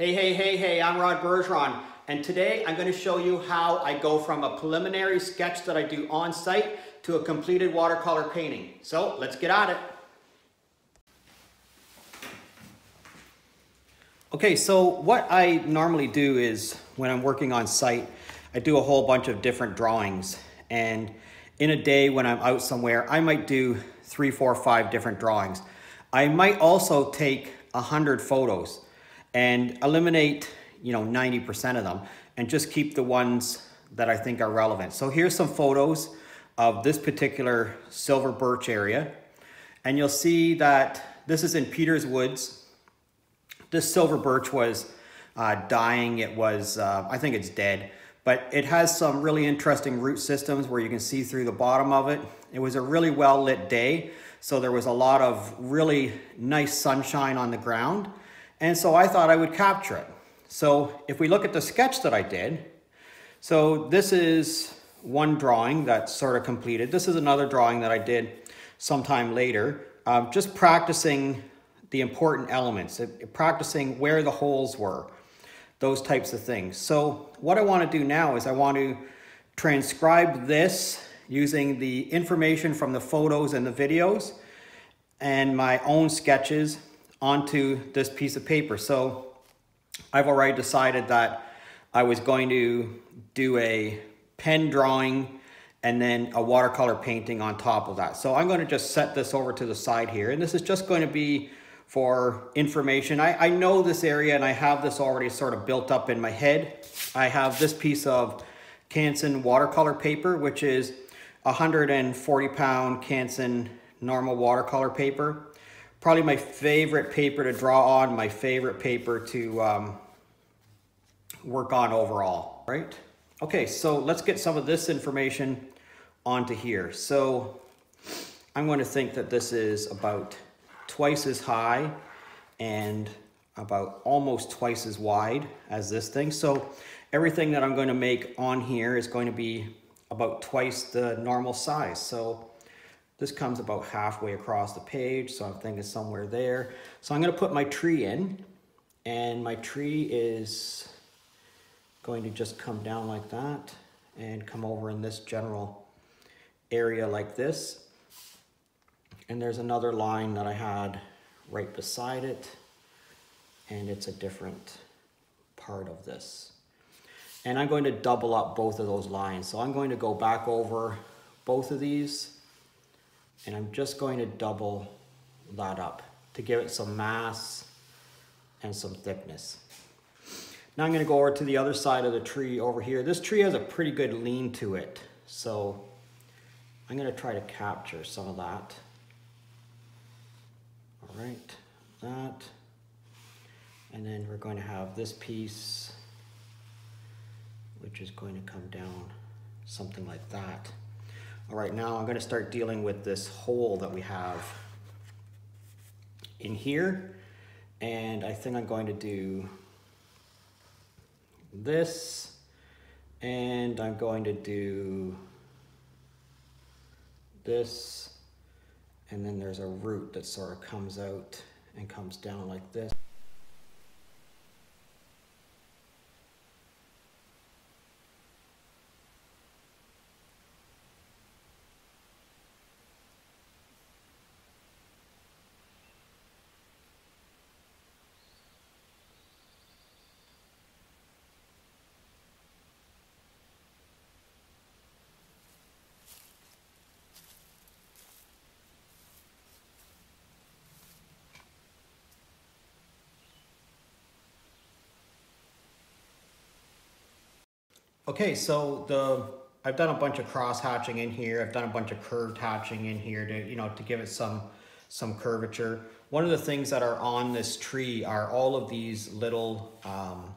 Hey, hey, hey, hey, I'm Rod Bergeron, and today I'm going to show you how I go from a preliminary sketch that I do on site to a completed watercolor painting. So let's get at it. Okay, so what I normally do is when I'm working on site, I do a whole bunch of different drawings. And in a day when I'm out somewhere, I might do three, four, five different drawings. I might also take a hundred photos and eliminate, you know, 90% of them and just keep the ones that I think are relevant. So here's some photos of this particular silver birch area. And you'll see that this is in Peters Woods. This silver birch was uh, dying. It was, uh, I think it's dead, but it has some really interesting root systems where you can see through the bottom of it. It was a really well lit day. So there was a lot of really nice sunshine on the ground. And so I thought I would capture it. So if we look at the sketch that I did, so this is one drawing that's sort of completed. This is another drawing that I did sometime later, um, just practicing the important elements, uh, practicing where the holes were, those types of things. So what I want to do now is I want to transcribe this using the information from the photos and the videos and my own sketches onto this piece of paper. So I've already decided that I was going to do a pen drawing and then a watercolor painting on top of that. So I'm going to just set this over to the side here. And this is just going to be for information. I, I know this area and I have this already sort of built up in my head. I have this piece of Canson watercolor paper, which is 140 pound Canson normal watercolor paper probably my favorite paper to draw on, my favorite paper to um, work on overall, right? Okay, so let's get some of this information onto here. So I'm going to think that this is about twice as high and about almost twice as wide as this thing. So everything that I'm going to make on here is going to be about twice the normal size. So this comes about halfway across the page, so I'm thinking somewhere there. So I'm gonna put my tree in, and my tree is going to just come down like that and come over in this general area like this. And there's another line that I had right beside it, and it's a different part of this. And I'm going to double up both of those lines. So I'm going to go back over both of these and I'm just going to double that up to give it some mass and some thickness. Now I'm going to go over to the other side of the tree over here. This tree has a pretty good lean to it, so I'm going to try to capture some of that. All right, that. And then we're going to have this piece, which is going to come down something like that. All right, now I'm gonna start dealing with this hole that we have in here. And I think I'm going to do this and I'm going to do this and then there's a root that sort of comes out and comes down like this. Okay, so the I've done a bunch of cross hatching in here. I've done a bunch of curved hatching in here to, you know, to give it some some curvature. One of the things that are on this tree are all of these little, um,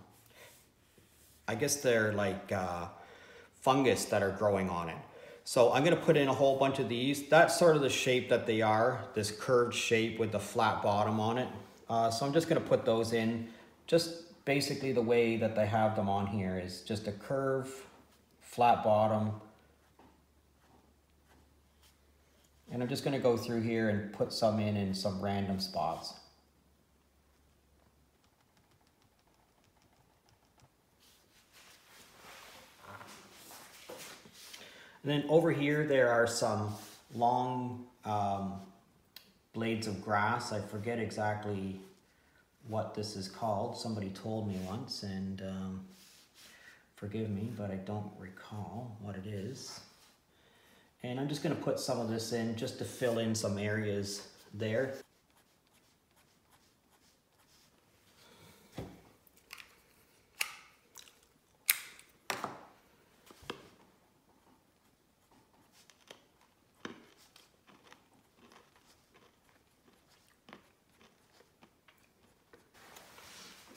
I guess they're like uh, fungus that are growing on it. So I'm gonna put in a whole bunch of these. That's sort of the shape that they are, this curved shape with the flat bottom on it. Uh, so I'm just gonna put those in just basically the way that they have them on here is just a curve, flat bottom. And I'm just gonna go through here and put some in in some random spots. And then over here, there are some long um, blades of grass. I forget exactly what this is called. Somebody told me once and um, forgive me, but I don't recall what it is. And I'm just gonna put some of this in just to fill in some areas there.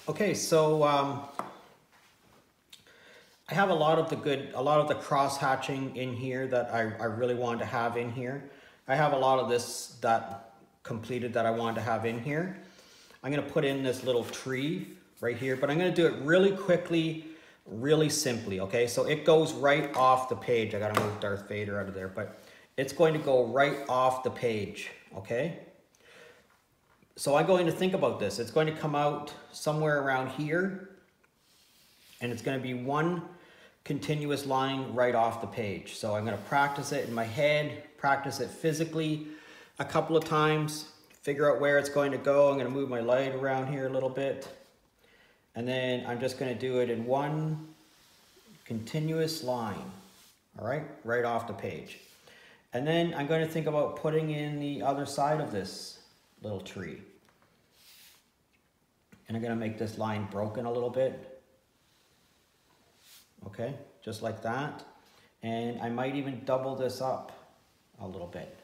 Okay, so um, I have a lot of the good, a lot of the cross hatching in here that I, I really wanted to have in here. I have a lot of this that completed that I wanted to have in here. I'm gonna put in this little tree right here, but I'm gonna do it really quickly, really simply, okay? So it goes right off the page. I gotta move Darth Vader out of there, but it's going to go right off the page, okay? So I'm going to think about this. It's going to come out somewhere around here and it's going to be one continuous line right off the page. So I'm going to practice it in my head, practice it physically a couple of times, figure out where it's going to go. I'm going to move my light around here a little bit. And then I'm just going to do it in one continuous line, all right, right off the page. And then I'm going to think about putting in the other side of this little tree. And I'm gonna make this line broken a little bit. Okay, just like that. And I might even double this up a little bit.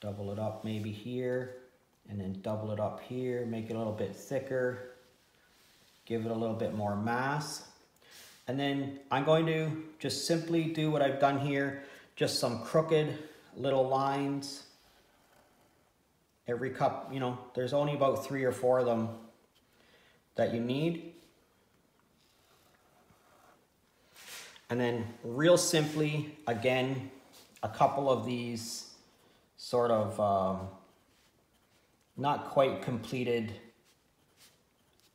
Double it up maybe here, and then double it up here, make it a little bit thicker, give it a little bit more mass. And then I'm going to just simply do what I've done here, just some crooked little lines every cup, you know, there's only about three or four of them that you need. And then real simply, again, a couple of these sort of um, not quite completed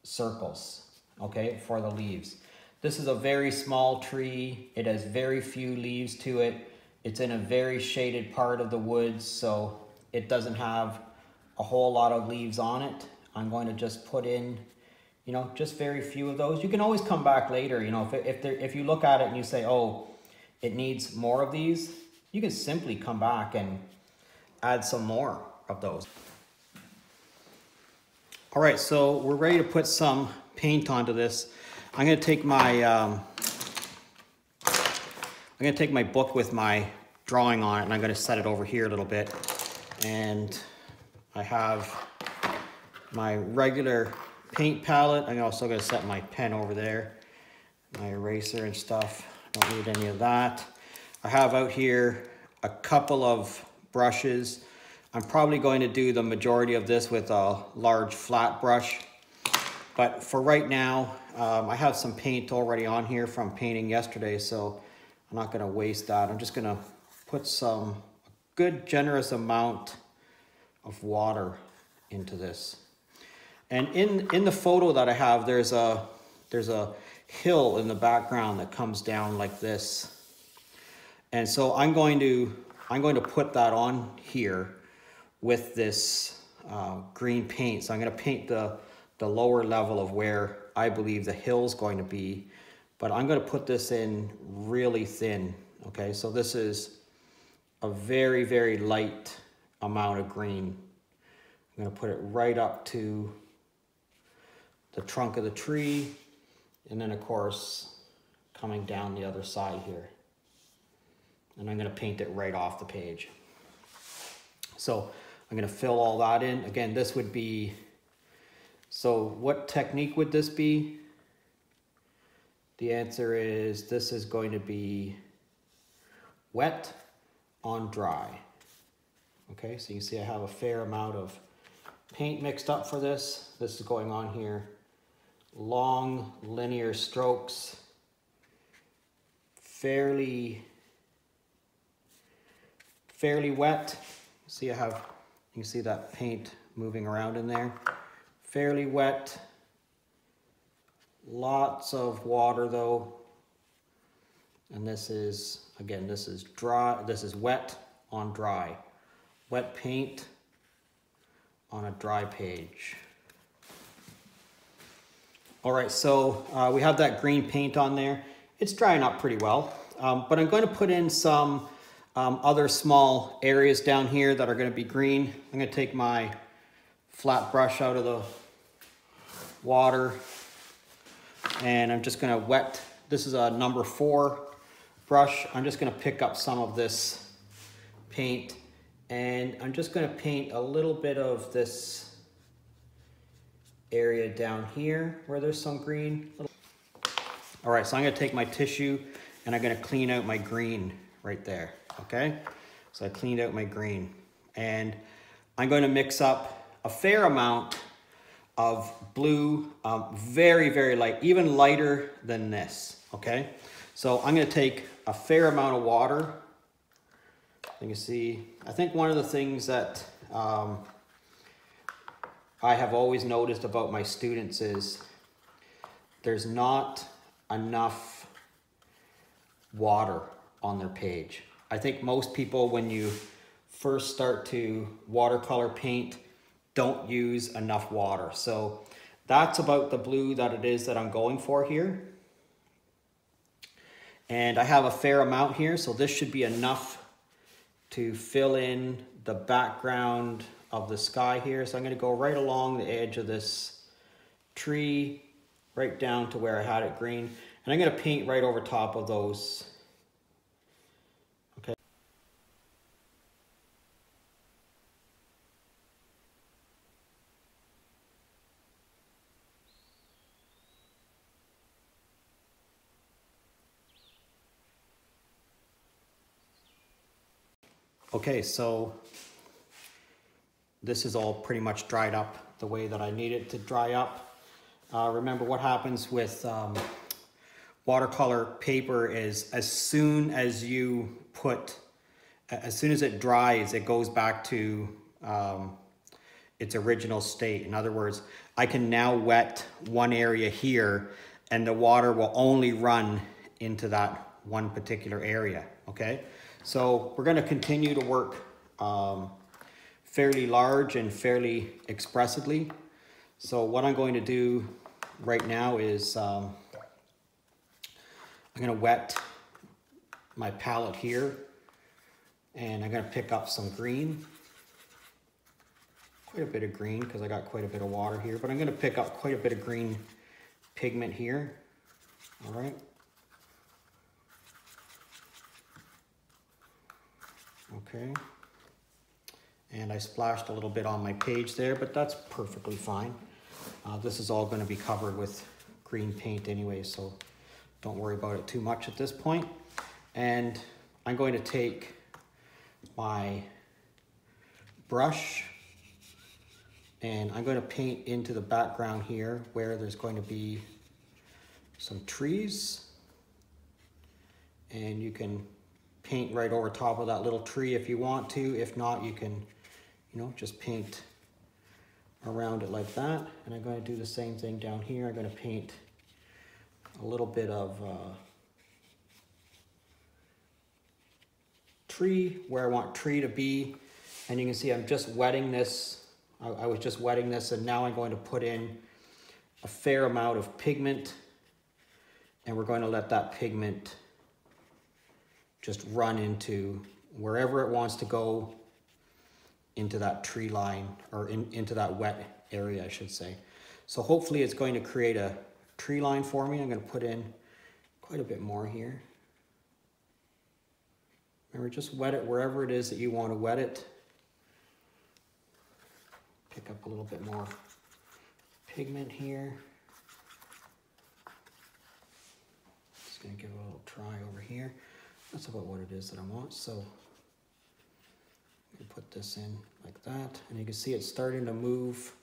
circles, okay, for the leaves. This is a very small tree. It has very few leaves to it. It's in a very shaded part of the woods, so it doesn't have a whole lot of leaves on it. I'm going to just put in, you know, just very few of those. You can always come back later, you know, if, if, there, if you look at it and you say, oh, it needs more of these, you can simply come back and add some more of those. All right, so we're ready to put some paint onto this. I'm gonna take my, um, I'm gonna take my book with my drawing on it and I'm gonna set it over here a little bit. And I have my regular paint palette. I'm also gonna set my pen over there, my eraser and stuff. Don't need any of that. I have out here a couple of brushes. I'm probably going to do the majority of this with a large flat brush. But for right now, um, I have some paint already on here from painting yesterday, so I'm not gonna waste that. I'm just gonna put some good generous amount of water into this. And in, in the photo that I have, there's a, there's a hill in the background that comes down like this. And so I'm going to, I'm going to put that on here with this uh, green paint. So I'm gonna paint the, the lower level of where I believe the hill's going to be, but I'm gonna put this in really thin, okay? So this is a very, very light amount of green. I'm going to put it right up to the trunk of the tree and then of course coming down the other side here. And I'm going to paint it right off the page. So I'm going to fill all that in. Again, this would be, so what technique would this be? The answer is this is going to be wet on dry. Okay, so you can see I have a fair amount of paint mixed up for this. This is going on here. Long linear strokes, fairly, fairly wet. See I have, you can see that paint moving around in there. Fairly wet, lots of water though. And this is, again, this is dry, this is wet on dry. Wet paint on a dry page. All right, so uh, we have that green paint on there. It's drying up pretty well, um, but I'm going to put in some um, other small areas down here that are going to be green. I'm going to take my flat brush out of the water and I'm just going to wet, this is a number four brush. I'm just going to pick up some of this paint and I'm just going to paint a little bit of this area down here where there's some green. All right, so I'm gonna take my tissue and I'm gonna clean out my green right there, okay? So I cleaned out my green. And I'm going to mix up a fair amount of blue, um, very, very light, even lighter than this, okay? So I'm gonna take a fair amount of water. You see, I think one of the things that um, I have always noticed about my students is there's not enough water on their page. I think most people, when you first start to watercolor paint, don't use enough water. So that's about the blue that it is that I'm going for here. And I have a fair amount here, so this should be enough to fill in the background of the sky here. So I'm going to go right along the edge of this tree, right down to where I had it green. And I'm going to paint right over top of those Okay, so this is all pretty much dried up the way that I need it to dry up. Uh, remember what happens with um, watercolor paper is as soon as you put, as soon as it dries, it goes back to um, its original state. In other words, I can now wet one area here and the water will only run into that one particular area, okay? So we're gonna continue to work um, fairly large and fairly expressively. So what I'm going to do right now is um, I'm gonna wet my palette here and I'm gonna pick up some green. Quite a bit of green because I got quite a bit of water here, but I'm gonna pick up quite a bit of green pigment here. All right. Okay. And I splashed a little bit on my page there, but that's perfectly fine. Uh, this is all gonna be covered with green paint anyway, so don't worry about it too much at this point. And I'm going to take my brush and I'm going to paint into the background here where there's going to be some trees and you can paint right over top of that little tree if you want to. If not, you can, you know, just paint around it like that. And I'm going to do the same thing down here. I'm going to paint a little bit of uh, tree where I want tree to be. And you can see I'm just wetting this. I, I was just wetting this and now I'm going to put in a fair amount of pigment and we're going to let that pigment just run into wherever it wants to go into that tree line or in, into that wet area, I should say. So hopefully it's going to create a tree line for me. I'm going to put in quite a bit more here. Remember, just wet it wherever it is that you want to wet it. Pick up a little bit more pigment here. Just going to give it a little try over here. That's about what it is that I want. So put this in like that. And you can see it's starting to move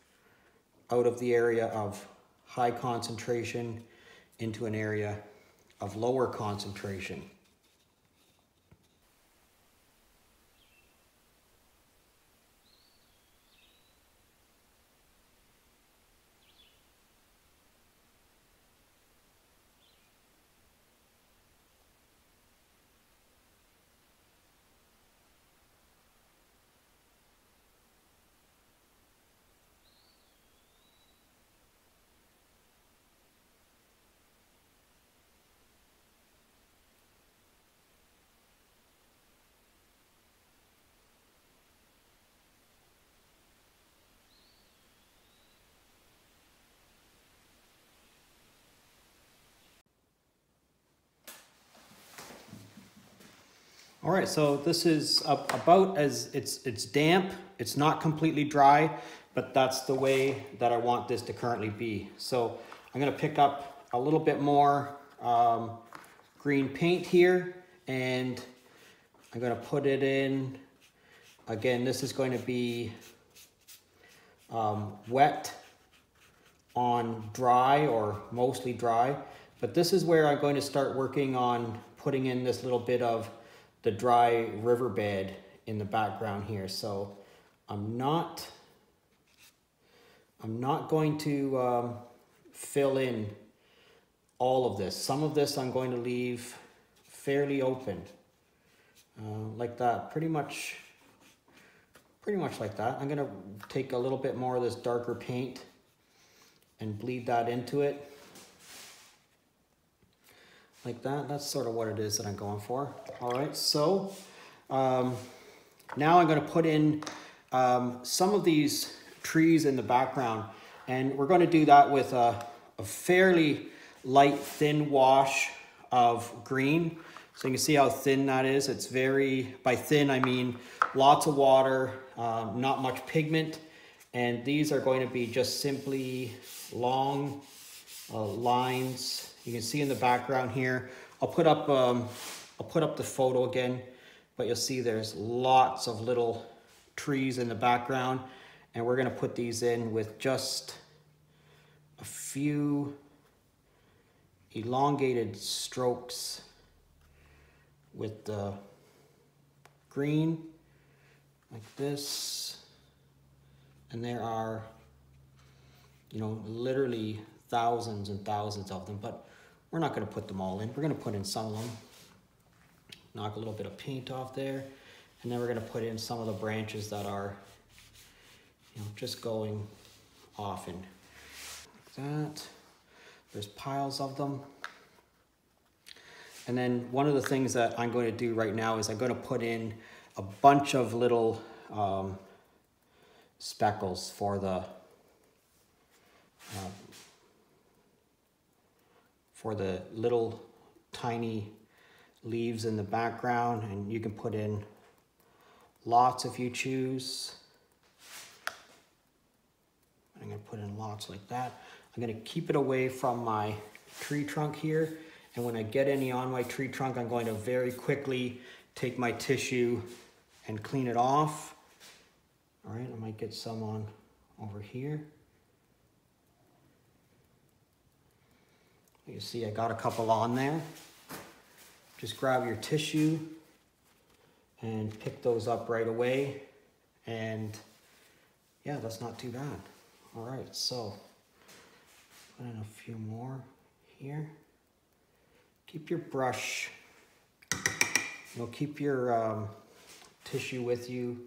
out of the area of high concentration into an area of lower concentration. All right, so this is about as, it's, it's damp, it's not completely dry, but that's the way that I want this to currently be. So I'm gonna pick up a little bit more um, green paint here and I'm gonna put it in. Again, this is going to be um, wet on dry or mostly dry, but this is where I'm going to start working on putting in this little bit of the dry riverbed in the background here. So I'm not, I'm not going to um, fill in all of this. Some of this I'm going to leave fairly open, uh, like that, pretty much, pretty much like that. I'm gonna take a little bit more of this darker paint and bleed that into it like that. That's sort of what it is that I'm going for. All right, so um, now I'm gonna put in um, some of these trees in the background and we're gonna do that with a, a fairly light thin wash of green. So you can see how thin that is. It's very, by thin I mean lots of water, um, not much pigment. And these are going to be just simply long uh, lines you can see in the background here. I'll put up um, I'll put up the photo again, but you'll see there's lots of little trees in the background, and we're gonna put these in with just a few elongated strokes with the green like this and there are you know literally thousands and thousands of them but we're not going to put them all in. We're going to put in some of them. Knock a little bit of paint off there. And then we're going to put in some of the branches that are you know, just going off and like that. There's piles of them. And then one of the things that I'm going to do right now is I'm going to put in a bunch of little um, speckles for the uh, for the little tiny leaves in the background and you can put in lots if you choose. I'm gonna put in lots like that. I'm gonna keep it away from my tree trunk here and when I get any on my tree trunk I'm going to very quickly take my tissue and clean it off. All right, I might get some on over here. You see I got a couple on there. Just grab your tissue and pick those up right away. And yeah, that's not too bad. All right, so put in a few more here. Keep your brush, you know, keep your um, tissue with you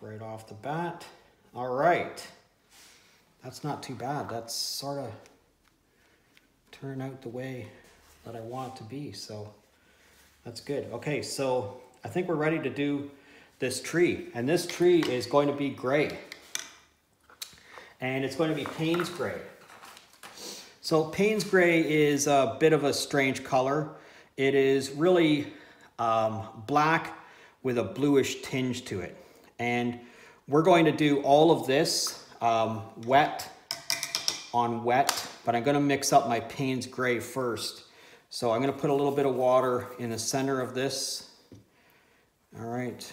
right off the bat. All right. That's not too bad. That's sort of turned out the way that I want it to be. So that's good. Okay, so I think we're ready to do this tree. And this tree is going to be gray. And it's going to be Payne's gray. So Payne's gray is a bit of a strange color. It is really um, black with a bluish tinge to it. And we're going to do all of this um, wet on wet, but I'm gonna mix up my Payne's Gray first. So I'm gonna put a little bit of water in the center of this. All right.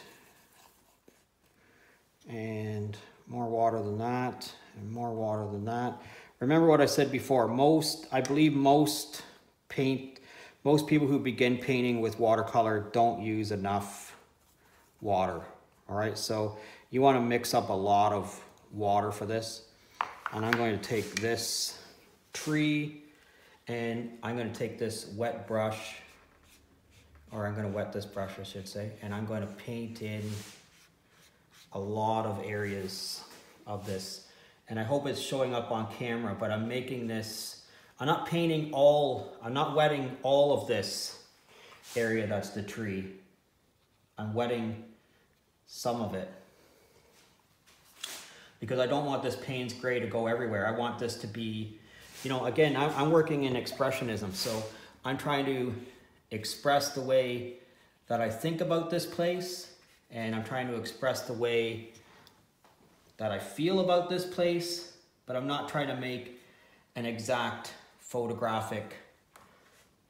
And more water than that, and more water than that. Remember what I said before, most, I believe most paint, most people who begin painting with watercolor don't use enough water. All right, so you wanna mix up a lot of water for this. And I'm going to take this tree and I'm gonna take this wet brush, or I'm gonna wet this brush, I should say, and I'm going to paint in a lot of areas of this. And I hope it's showing up on camera, but I'm making this, I'm not painting all, I'm not wetting all of this area that's the tree. I'm wetting some of it because I don't want this Payne's gray to go everywhere. I want this to be, you know, again, I'm, I'm working in expressionism, so I'm trying to express the way that I think about this place, and I'm trying to express the way that I feel about this place, but I'm not trying to make an exact photographic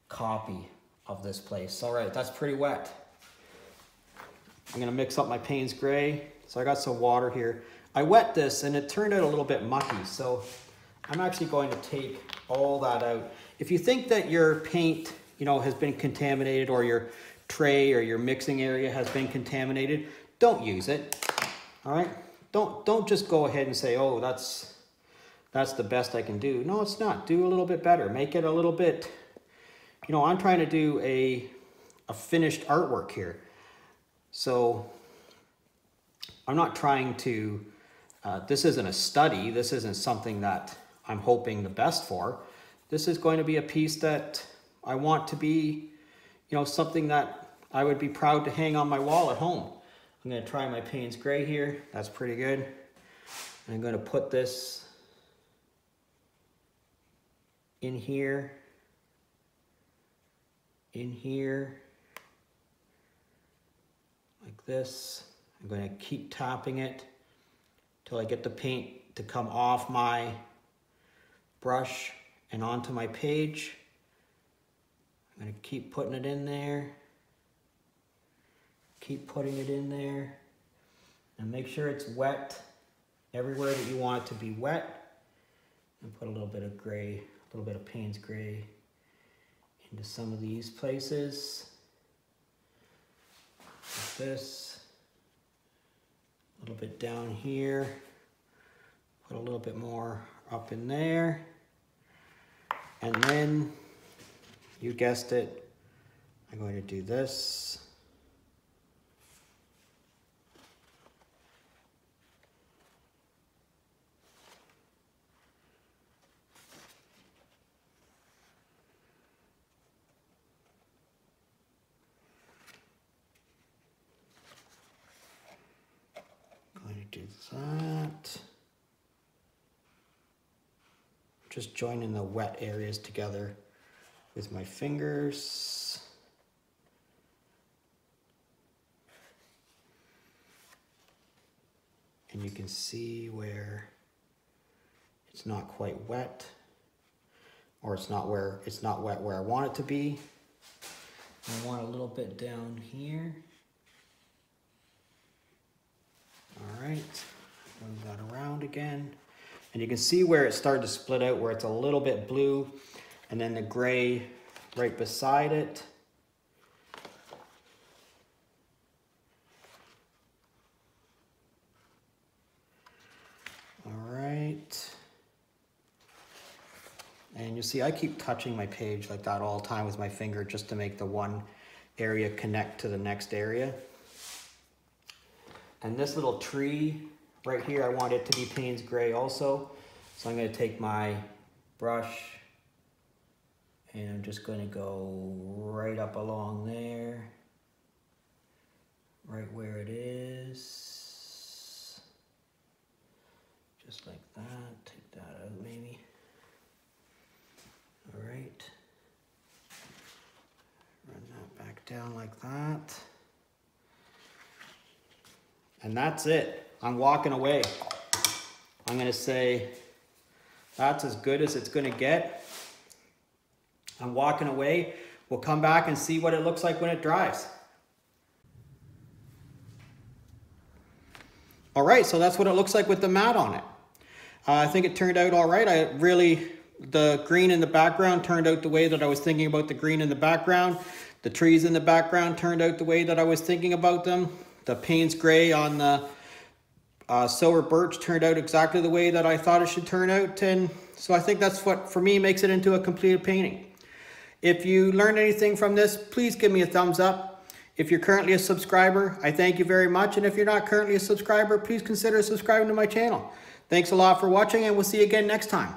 copy of this place. All right, that's pretty wet. I'm gonna mix up my Payne's gray. So I got some water here. I wet this and it turned out a little bit mucky. So I'm actually going to take all that out. If you think that your paint, you know, has been contaminated or your tray or your mixing area has been contaminated, don't use it. All right? Don't don't just go ahead and say, "Oh, that's that's the best I can do." No, it's not. Do a little bit better. Make it a little bit you know, I'm trying to do a a finished artwork here. So I'm not trying to uh, this isn't a study. This isn't something that I'm hoping the best for. This is going to be a piece that I want to be, you know, something that I would be proud to hang on my wall at home. I'm going to try my Payne's Gray here. That's pretty good. I'm going to put this in here, in here, this. I'm going to keep tapping it till I get the paint to come off my brush and onto my page. I'm gonna keep putting it in there. Keep putting it in there. And make sure it's wet everywhere that you want it to be wet. And put a little bit of gray, a little bit of Payne's gray into some of these places. Like this a little bit down here, put a little bit more up in there. And then, you guessed it, I'm going to do this. do that. Just joining the wet areas together with my fingers. And you can see where it's not quite wet or it's not where it's not wet where I want it to be. I want a little bit down here. All right, move that around again. And you can see where it started to split out, where it's a little bit blue, and then the gray right beside it. All right. And you see, I keep touching my page like that all the time with my finger just to make the one area connect to the next area. And this little tree right here, I want it to be Payne's Gray also. So I'm gonna take my brush and I'm just gonna go right up along there, right where it is. Just like that, take that out maybe. All right. Run that back down like that. And that's it. I'm walking away. I'm gonna say, that's as good as it's gonna get. I'm walking away. We'll come back and see what it looks like when it dries. All right, so that's what it looks like with the mat on it. Uh, I think it turned out all right. I really The green in the background turned out the way that I was thinking about the green in the background. The trees in the background turned out the way that I was thinking about them. The Payne's Gray on the uh, silver birch turned out exactly the way that I thought it should turn out. And so I think that's what, for me, makes it into a completed painting. If you learned anything from this, please give me a thumbs up. If you're currently a subscriber, I thank you very much. And if you're not currently a subscriber, please consider subscribing to my channel. Thanks a lot for watching and we'll see you again next time.